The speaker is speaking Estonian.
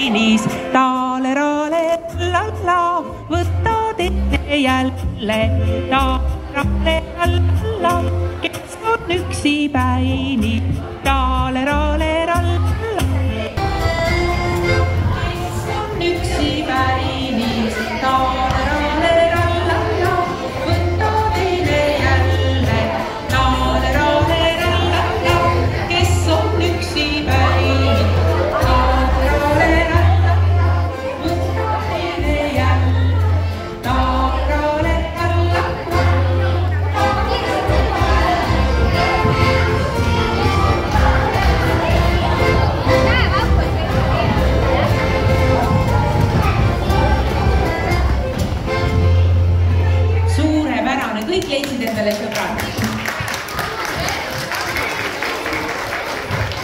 päinis, taale-raale la-la, võta tee jälle, taale-raale la-la, kes on üksi päinis, taale-raale. A little late in the intellectual practice.